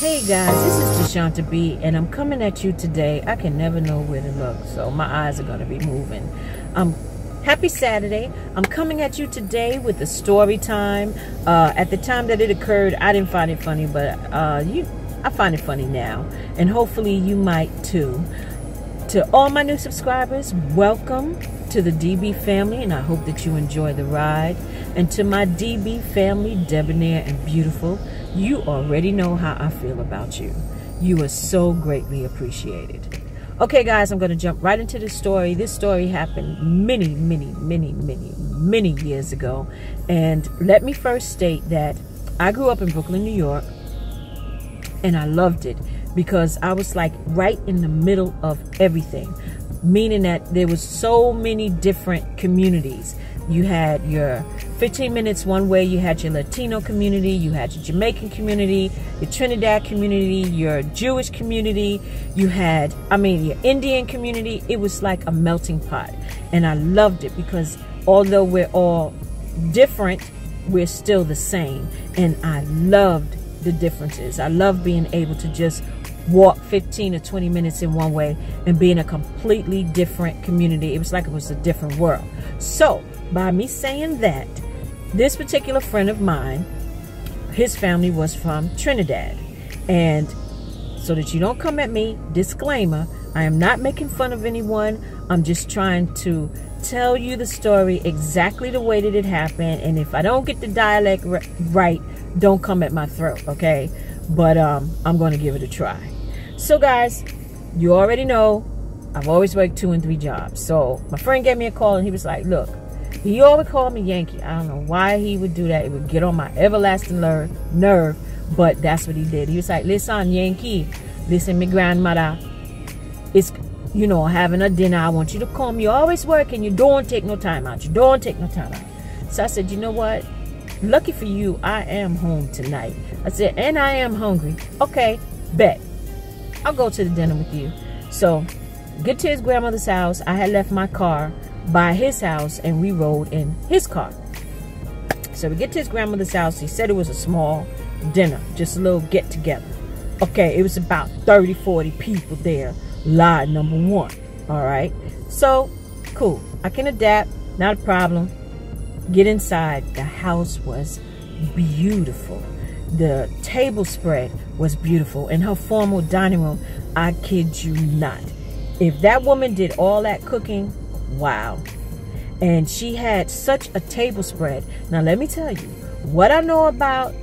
Hey guys, this is Deshanta B, and I'm coming at you today. I can never know where to look, so my eyes are going to be moving. Um, happy Saturday. I'm coming at you today with the story time. Uh, at the time that it occurred, I didn't find it funny, but uh, you, I find it funny now, and hopefully you might too. To all my new subscribers, welcome to the DB family, and I hope that you enjoy the ride. And to my DB family, debonair and beautiful, you already know how I feel about you. You are so greatly appreciated. Okay, guys, I'm going to jump right into the story. This story happened many, many, many, many, many years ago. And let me first state that I grew up in Brooklyn, New York, and I loved it because I was like right in the middle of everything, meaning that there was so many different communities. You had your 15 minutes one way, you had your Latino community, you had your Jamaican community, your Trinidad community, your Jewish community, you had, I mean, your Indian community. It was like a melting pot. And I loved it because although we're all different, we're still the same. And I loved the differences. I love being able to just walk 15 or 20 minutes in one way and be in a completely different community. It was like it was a different world. So, by me saying that, this particular friend of mine, his family was from Trinidad. And so that you don't come at me, disclaimer, I am not making fun of anyone. I'm just trying to tell you the story exactly the way that it happened. And if I don't get the dialect right, don't come at my throat, okay? But um, I'm going to give it a try. So, guys, you already know I've always worked two and three jobs. So, my friend gave me a call and he was like, Look, he always called me Yankee. I don't know why he would do that. It would get on my everlasting nerve, nerve but that's what he did. He was like, Listen, Yankee, listen, my grandmother is, you know, having a dinner. I want you to come. You're always working. You don't take no time out. You don't take no time out. So I said, You know what? Lucky for you, I am home tonight. I said, and I am hungry. Okay, bet. I'll go to the dinner with you. So, get to his grandmother's house. I had left my car by his house and we rode in his car. So we get to his grandmother's house. He said it was a small dinner, just a little get together. Okay, it was about 30, 40 people there. Lie number one. All right. So, cool. I can adapt. Not a problem get inside. The house was beautiful. The table spread was beautiful. In her formal dining room, I kid you not. If that woman did all that cooking, wow. And she had such a table spread. Now, let me tell you, what I know about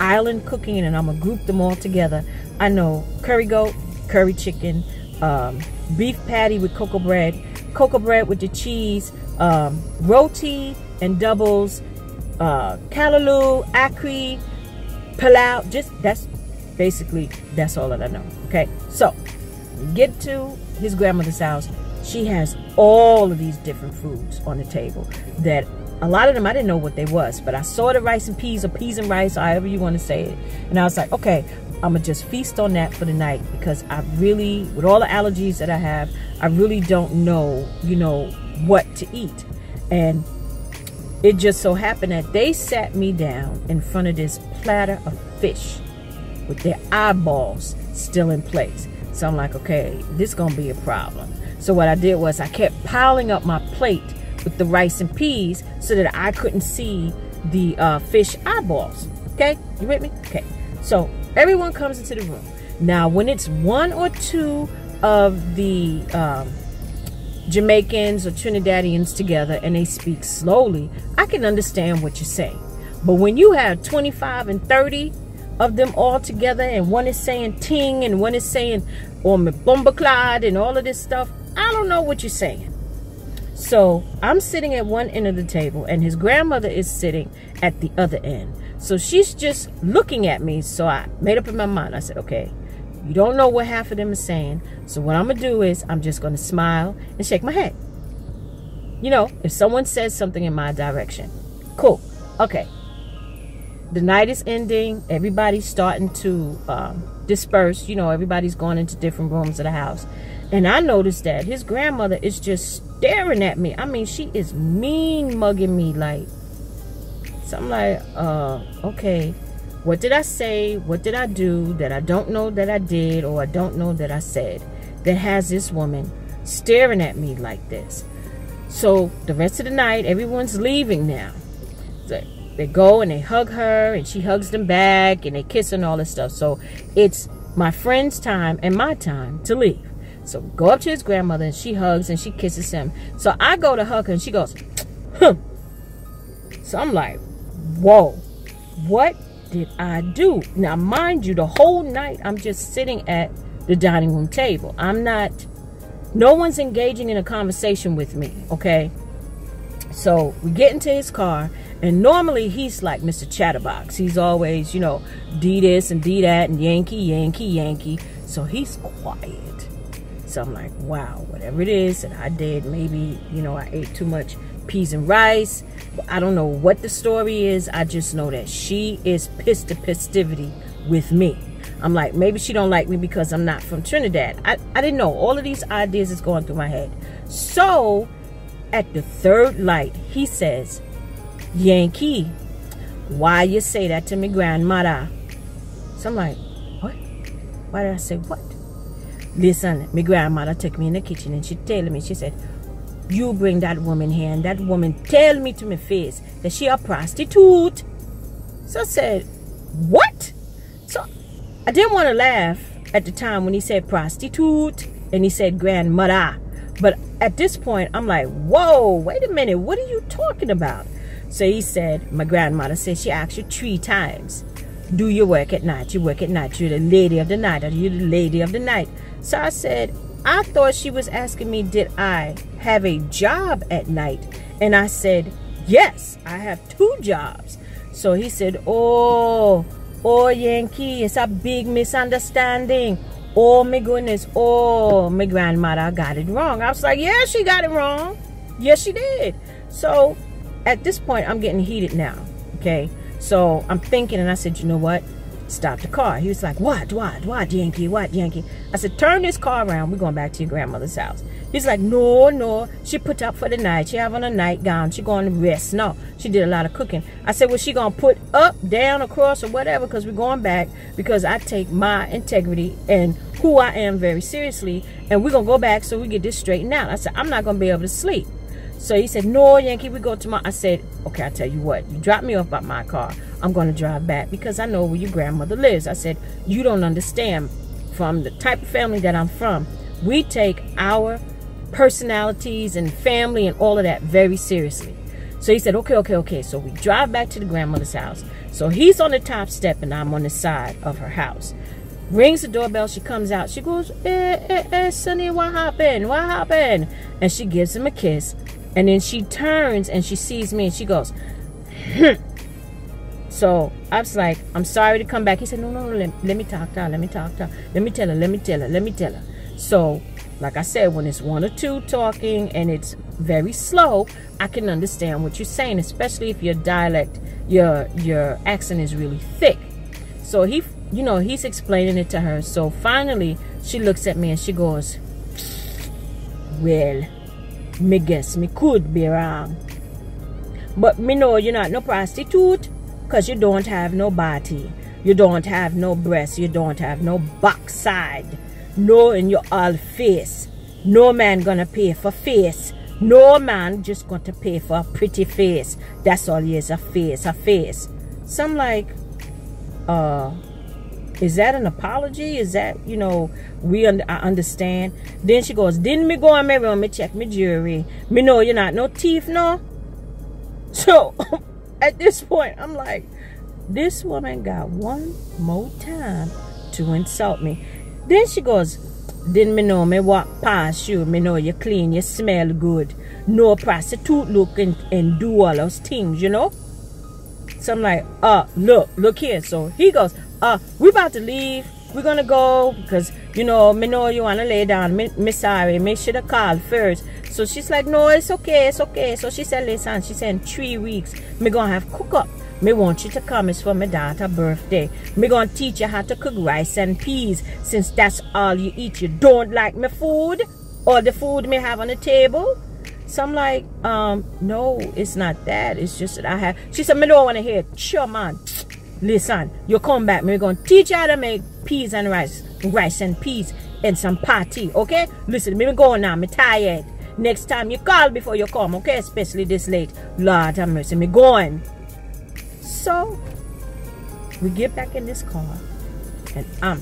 island cooking, and I'm going to group them all together. I know curry goat, curry chicken, um, beef patty with cocoa bread, cocoa bread with the cheese, um, roti, and doubles, uh, callaloo, akri, pilau. Just that's basically that's all that I know. Okay, so get to his grandmother's house. She has all of these different foods on the table that a lot of them I didn't know what they was, but I saw the rice and peas or peas and rice, however you want to say it. And I was like, okay, I'm gonna just feast on that for the night because I really, with all the allergies that I have, I really don't know, you know, what to eat. And it just so happened that they sat me down in front of this platter of fish with their eyeballs still in place. So I'm like, okay, this is gonna be a problem. So what I did was I kept piling up my plate with the rice and peas so that I couldn't see the uh, fish eyeballs. Okay, you with me? Okay, so everyone comes into the room. Now, when it's one or two of the um, Jamaicans or Trinidadians together and they speak slowly, I can understand what you're saying. But when you have 25 and 30 of them all together and one is saying ting and one is saying or bombaklad and all of this stuff, I don't know what you're saying. So I'm sitting at one end of the table and his grandmother is sitting at the other end. So she's just looking at me. So I made up in my mind. I said, okay, you don't know what half of them is saying. So what I'm going to do is I'm just going to smile and shake my head. You know, if someone says something in my direction. Cool. Okay. The night is ending. Everybody's starting to um, disperse. You know, everybody's going into different rooms of the house. And I noticed that his grandmother is just staring at me. I mean, she is mean mugging me like, So I'm like, uh, okay, what did I say? What did I do that I don't know that I did or I don't know that I said that has this woman staring at me like this? So the rest of the night, everyone's leaving now. They go and they hug her and she hugs them back and they kiss and all this stuff. So it's my friend's time and my time to leave. So go up to his grandmother and she hugs and she kisses him. So I go to hug her and she goes, huh. So I'm like, whoa, what did I do? Now, mind you, the whole night I'm just sitting at the dining room table. I'm not, no one's engaging in a conversation with me, okay? So we get into his car, and normally he's like Mr. Chatterbox. He's always, you know, D this and D that and Yankee, Yankee, Yankee. So he's quiet. So I'm like, wow, whatever it is that I did, maybe, you know, I ate too much peas and rice. I don't know what the story is. I just know that she is pissed to festivity with me. I'm like, maybe she don't like me because I'm not from Trinidad. I, I didn't know. All of these ideas is going through my head. So, at the third light, he says, Yankee, why you say that to me grandmother? So I'm like, what? Why did I say what? Listen, my grandmother took me in the kitchen and she told me, she said, you bring that woman here and that woman tell me to my face that she a prostitute. So I said, what? So I didn't want to laugh at the time when he said prostitute and he said grandmother. But at this point, I'm like, whoa, wait a minute. What are you talking about? So he said, my grandmother said she asked you three times. Do you work at night? You work at night. You're the lady of the night. Are you the lady of the night? So I said, I thought she was asking me, did I have a job at night? And I said, yes, I have two jobs. So he said, oh, oh, Yankee, it's a big misunderstanding. Oh, my goodness. Oh, my grandmother got it wrong. I was like, yeah, she got it wrong. Yes, she did. So at this point, I'm getting heated now. Okay. So I'm thinking, and I said, you know what? Stop the car. He was like, what, what, what, Yankee, what, Yankee? I said, turn this car around. We're going back to your grandmother's house. He's like, no, no. She put up for the night. She have on a nightgown. She going to rest. No, she did a lot of cooking. I said, well, she going to put up, down, across, or whatever because we're going back because I take my integrity and who I am very seriously. And we're going to go back so we get this straightened out. I said, I'm not going to be able to sleep. So he said, no, Yankee, we go tomorrow. I said, okay, I tell you what. You drop me off by my car. I'm going to drive back because I know where your grandmother lives. I said, you don't understand. From the type of family that I'm from, we take our personalities and family and all of that very seriously. So he said, okay, okay, okay. So we drive back to the grandmother's house. So he's on the top step and I'm on the side of her house. Rings the doorbell. She comes out. She goes, eh, eh, eh, Sonny, what happened? What happened? And she gives him a kiss. And then she turns and she sees me and she goes, hmm. So I was like, I'm sorry to come back. He said, no, no, no, let, let me talk to her. Let me talk to her. Let me tell her. Let me tell her. Let me tell her. So, like I said, when it's one or two talking and it's very slow, I can understand what you're saying, especially if your dialect, your your accent is really thick. So he, you know, he's explaining it to her. So finally, she looks at me and she goes, well, me guess me could be wrong. But me know you're not no prostitute. Because you don't have no body. You don't have no breast. You don't have no backside. No in your all face. No man gonna pay for face. No man just to pay for a pretty face. That's all he is, a face, a face. So I'm like, uh, is that an apology? Is that, you know, we un I understand? Then she goes, didn't me go on my room, me check my jewelry. Me know you're not no thief, no? So, at this point, I'm like, this woman got one more time to insult me. Then she goes, didn't me know me walk past you, me know you clean, you smell good. No prostitute look and, and do all those things, you know? So I'm like, uh, look, look here. So he goes, uh, we about to leave. We're gonna go because you know, me know you wanna lay down. Me, me sorry, me should have called first. So she's like, no, it's okay, it's okay. So she said, listen, she said, in three weeks, me gonna have cook up. Me want you to come. It's for my daughter's birthday. Me gonna teach you how to cook rice and peas since that's all you eat. You don't like my food or the food me have on the table. So I'm like, um, no, it's not that. It's just that I have. She said, me don't want to hear it. Sure, man. Listen, you come back. We're going to teach you how to make peas and rice. Rice and peas and some party, okay? Listen, me going now. Me tired. Next time you call before you come, okay? Especially this late. Lord have mercy. Me going. So, we get back in this car. And I'm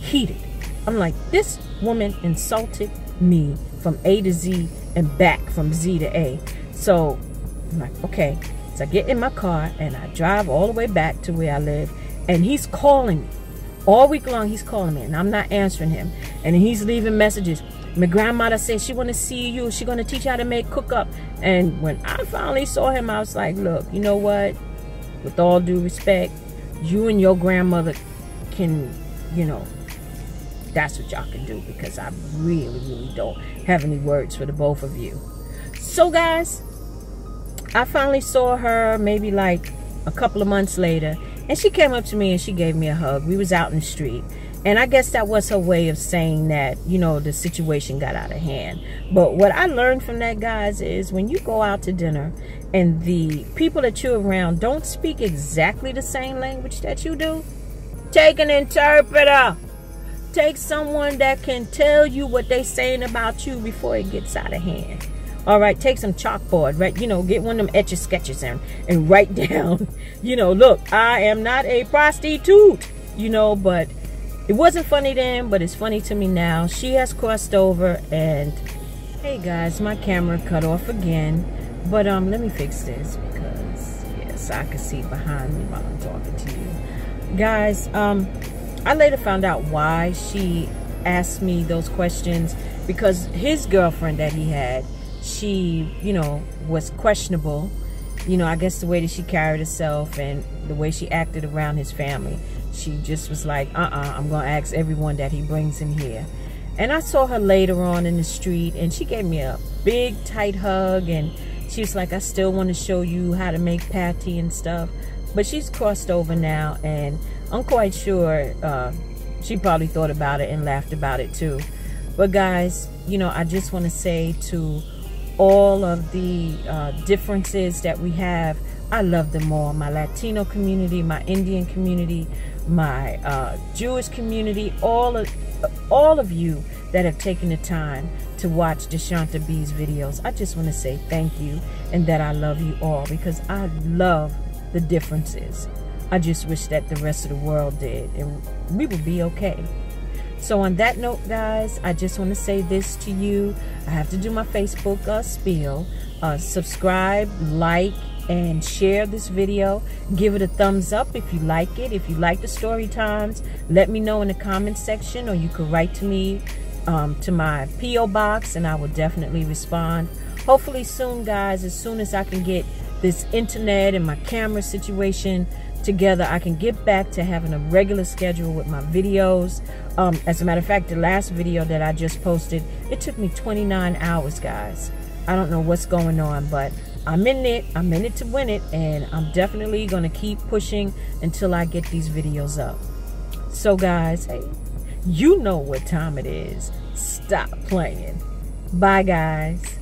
heated. I'm like, this woman insulted me from A to Z and back from Z to A. So I'm like, okay. So I get in my car and I drive all the way back to where I live. And he's calling me. All week long, he's calling me. And I'm not answering him. And he's leaving messages. My grandmother said she want to see you. She going to teach you how to make cook up. And when I finally saw him, I was like, look, you know what? With all due respect, you and your grandmother can, you know, that's what y'all can do because I really, really don't have any words for the both of you. So, guys, I finally saw her maybe like a couple of months later, and she came up to me and she gave me a hug. We was out in the street. And I guess that was her way of saying that, you know, the situation got out of hand. But what I learned from that, guys, is when you go out to dinner and the people that you're around don't speak exactly the same language that you do, take an interpreter. Take someone that can tell you what they saying about you before it gets out of hand. All right, take some chalkboard, right? You know, get one of them etch sketches and, and write down, you know, look, I am not a prostitute, you know, but it wasn't funny then, but it's funny to me now. She has crossed over and, hey guys, my camera cut off again. But um, let me fix this because, yes, I can see behind me while I'm talking to you. Guys, um, I later found out why she asked me those questions because his girlfriend that he had, she, you know, was questionable. You know, I guess the way that she carried herself and the way she acted around his family. She just was like, uh-uh, I'm going to ask everyone that he brings in here. And I saw her later on in the street and she gave me a big tight hug and she was like, I still want to show you how to make patty and stuff. But she's crossed over now and I'm quite sure uh, she probably thought about it and laughed about it too. But guys, you know, I just want to say to all of the uh, differences that we have, I love them all. My Latino community, my Indian community, my uh, Jewish community, all of all of you that have taken the time to watch Deshanta B's videos. I just want to say thank you and that I love you all because I love the differences. I just wish that the rest of the world did and we would be okay. So on that note, guys, I just want to say this to you. I have to do my Facebook uh, spiel. Uh, subscribe, like, and share this video. Give it a thumbs up if you like it. If you like the story times, let me know in the comment section or you could write to me um, to my P.O. box and I will definitely respond. Hopefully soon, guys, as soon as I can get this internet and my camera situation together, I can get back to having a regular schedule with my videos. Um, as a matter of fact, the last video that I just posted, it took me 29 hours, guys. I don't know what's going on, but I'm in it. I'm in it to win it, and I'm definitely going to keep pushing until I get these videos up. So, guys, hey, you know what time it is. Stop playing. Bye, guys.